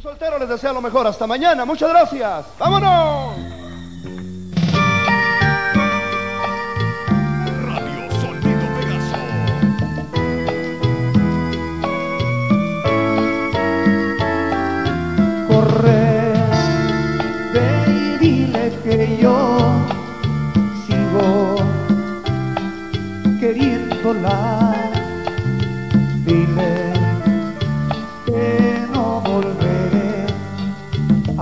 soltero les desea lo mejor. Hasta mañana. Muchas gracias. ¡Vámonos! Radio Sonido Pegaso. corre, ve y dile que yo sigo queriéndola. Dile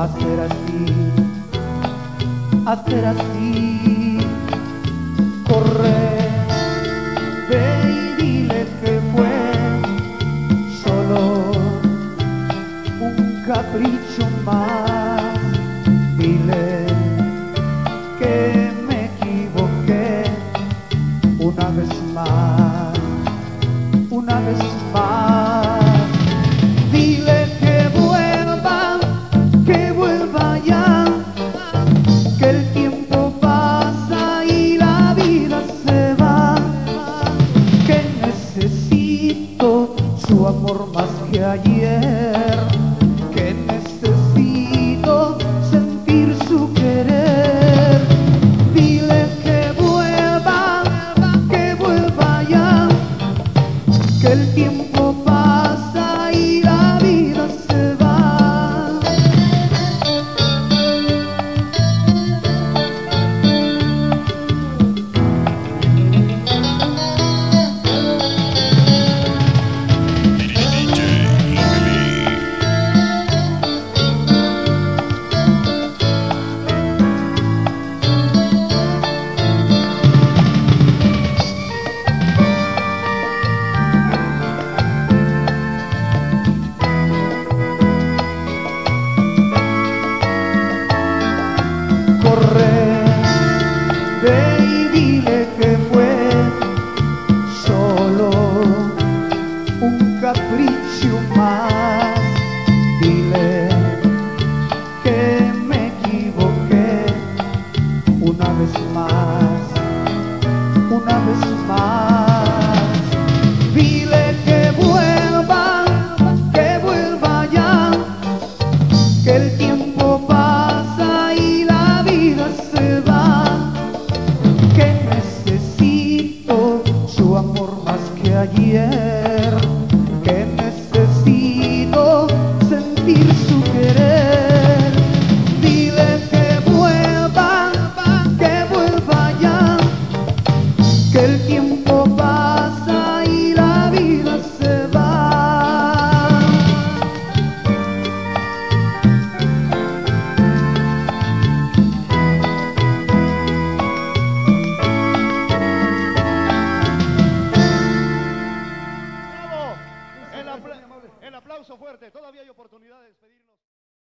a ser así, a ser así. Corre, ve y dile que fue solo un capricho más. Dile que me equivoqué una vez más, una vez más. Su amor más que ayer, más. Dile que me equivoqué una vez más, una vez más. Dile que vuelva, que vuelva ya que el tiempo pasa y la vida se va, que necesito su amor más que ayer, el aplauso fuerte. Todavía hay oportunidad de despedirnos.